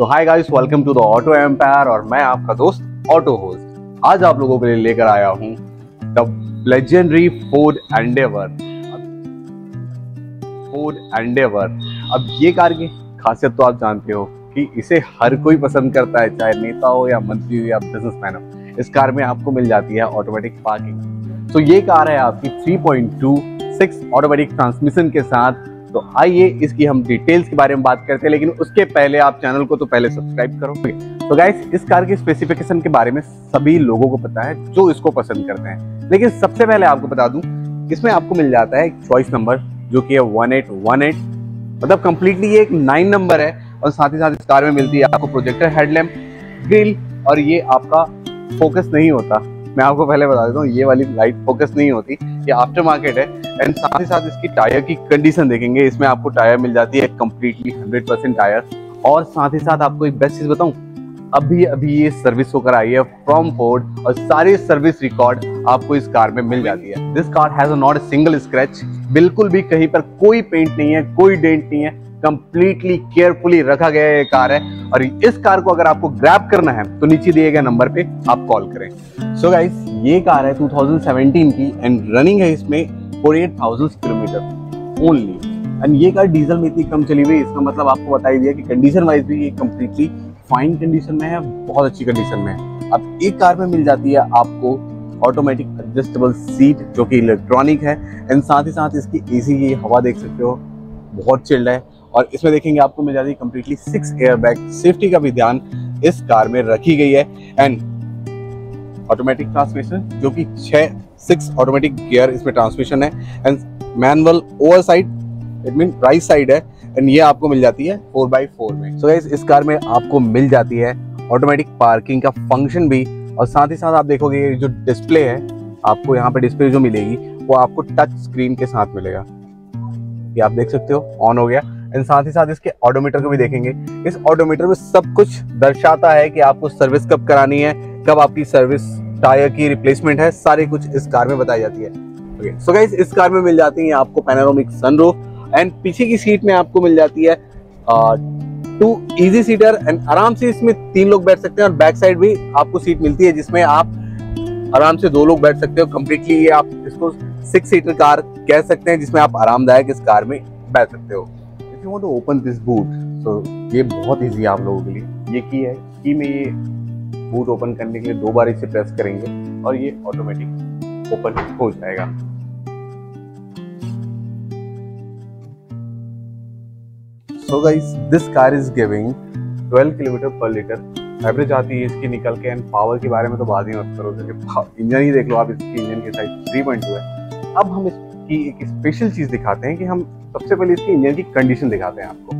तो hi guys welcome to the auto empire और मैं आपका दोस्त ऑटो होस्ट आज आप लोगों के लिए लेकर आया हूँ the legendary Ford Endeavour Ford Endeavour अब ये कार की खासियत तो आप जानते हो कि इसे हर कोई पसंद करता है, चाहे नेता हो या मंत्री हो या बिजनेसमैन हो। इस कार में आपको मिल जाती है ऑटोमेटिक पार्किंग तो ये कार है आपकी 3.2 ऑटोमेटिक ट्रांसमिशन के साथ तो आइए इसकी हम डिटेल्स के बारे में बात करते हैं, लेकिन उसके पहले आप चैनल को तो पहले सब्सक्राइब करो। तो गाइस इस कार के स्पेसिफिकेशन के बारे में सभी लोगों को पता है जो इसको पसंद करते हैं। लेकिन सबसे पहले आपको बता दूँ, इसमें आपको मिल जाता है चॉइस नंबर जो कि है वन एट वन एट मतलब कंप्लीटली ये एक नाइन नंबर है, और साथ ही साथ इस कार में मिलती है आपको प्रोजेक्टर हेडलैम्प ग्रिल और ये आपका फोकस नहीं होता। मैं आपको पहले बता देता हूँ, ये वाली लाइट फोकस नहीं होती, ये आफ्टर मार्केट है एंड साथ ही साथ इसकी टायर की कंडीशन देखेंगे, इसमें आपको टायर मिल जाती है कम्प्लीटली हंड्रेड परसेंट टायर और साथ ही साथ आपको एक बेस्ट चीज़ बताऊँ, अभी अभी ये सर्विस होकर आई है फ्रॉम फोर्ड और सारी सर्विस रिकॉर्ड आपको इस कार में मिल जाती है। This car has not single scratch बिल्कुल भी कहीं पर कोई पेंट नहीं है, कोई डेंट नहीं है कंप्लीटली केयरफुली रखा गया ये कार है। और इस कार को अगर आपको ग्रैब करना है तो नीचे दिए गए नंबर पे आप कॉल करें। सो so गाइस ये कार है 2017 की एंड रनिंग है इसमें 48,000 किलोमीटर ओनली एंड ये कार डीजल में इतनी कम चली हुई इसका मतलब आपको बता ही दिया कि कंडीशन वाइज भी ये कम्प्लीटली फाइन कंडीशन में है बहुत अच्छी कंडीशन में है। अब एक कार में मिल जाती है आपको ऑटोमेटिक एडजस्टेबल सीट जो कि इलेक्ट्रॉनिक है। एंड साथ ही साथ इसकी एसी की हवा देख सकते हो बहुत चिल्ड है। और इसमें देखेंगे आपको मिल जाती है completely six air bag safety का भी ध्यान इस कार में रखी गई है. एंड ऑटोमेटिक ट्रांसमिशन जो कि छह सिक्स ऑटोमेटिक गियर इसमें ट्रांसमिशन है. And manual over side it mean right side है. एंड ये आपको मिल जाती है फोर बाई फोर में. सो so इस कार में आपको मिल जाती है ऑटोमेटिक पार्किंग का फ़ंक्शन भी. और साथ ही साथ आप देखोगे जो डिस्प्ले है, आपको यहाँ पे डिस्प्ले जो मिलेगी, वो आपको टच स्क्रीन के साथ मिलेगा. ये आप देख सकते हो ऑन हो गया. एंड साथ ही साथ इसके ऑडोमीटर को भी देखेंगे। इस ऑडोमीटर में सब कुछ दर्शाता है कि आपको सर्विस कब करानी है, कब आपकी सर्विस टायर की रिप्लेसमेंट है, सारी कुछ इस कार में बताई जाती है। सो गाइस इस कार में मिल जाती है आपको पैनोरामिक सनरूफ एंड पीछे की सीट में आपको मिल जाती है टू इजी सीटर एंड आराम से इसमें तीन लोग बैठ सकते हैं और बैक साइड भी आपको सीट मिलती है, जिसमें आप आराम से दो लोग बैठ सकते हो। कम्प्लीटली ये आप इसको सिक्स सीटर कार कह सकते हैं, जिसमें आप आरामदायक इस कार में बैठ सकते हो। If you want to open this boot so ये बहुत इजी है आप लोगों के लिए। ये की है। की में ये बूट ओपन करने के लिए दो बार इसे प्रेस करेंगे और ये ऑटोमेटिक ओपन हो जाएगा। So guys this car is giving 12 kilometre per litre average आती है इसकी निकल के एंड पावर के बारे में तो बात ही मत करो, क्योंकि इंजन ही देख लो आप, इसकी इंजन की साइज़ 3.2 है। अब हम इसकी एक स्पेशल चीज़ दिखाते हैं कि हम सबसे पहले इसकी इंजन की कंडीशन दिखाते हैं आपको।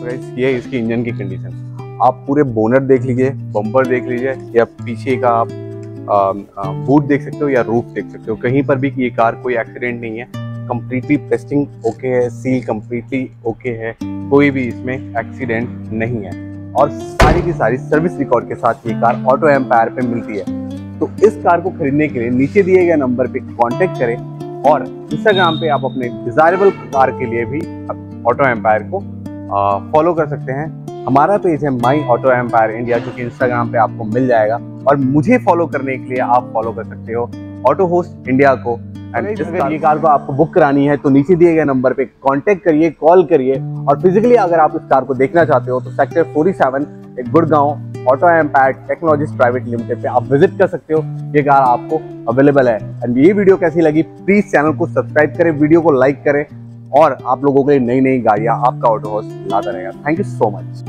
तो ये इसकी इंजन की कंडीशन आप पूरे बोनट देख लीजिए बम्पर देख लीजिए, या पीछे का आप बूट देख सकते हो या रूफ देख सकते हो। कहीं पर भी ये कार कोई एक्सीडेंट नहीं है। कम्प्लीटली टेस्टिंग ओके है सील कम्प्लीटली ओके है। कोई भी इसमें एक्सीडेंट नहीं है। और सारी की सारी सर्विस रिकॉर्ड के साथ ये कार ऑटो एम्पायर पे मिलती है। तो इस कार को खरीदने के लिए नीचे दिए गए नंबर पे कांटेक्ट करें। और इंस्टाग्राम पे आप अपने डिजायरेबल कार के लिए भी ऑटो एम्पायर को फॉलो कर सकते हैं। हमारा पेज है माई ऑटो एम्पायर इंडिया जो कि इंस्टाग्राम पे आपको मिल जाएगा। और मुझे फॉलो करने के लिए आप फॉलो कर सकते हो ऑटो होस्ट इंडिया को। अगर ये कार को आपको बुक करानी है तो नीचे दिए गए नंबर पे कांटेक्ट करिए कॉल करिए। और फिजिकली अगर आप इस कार को देखना चाहते हो तो सेक्टर 47 एक Gurgaon auto empire technology private limited पे आप विज़िट कर सकते हो। ये कार आपको अवेलेबल है। एंड ये वीडियो कैसी लगी? प्लीज़ चैनल को सब्सक्राइब करें वीडियो को लाइक करें और आप लोगों के लिए नई नई गाड़ियाँ आपका ऑटो हाउस लाता रहेगा। Thank you so much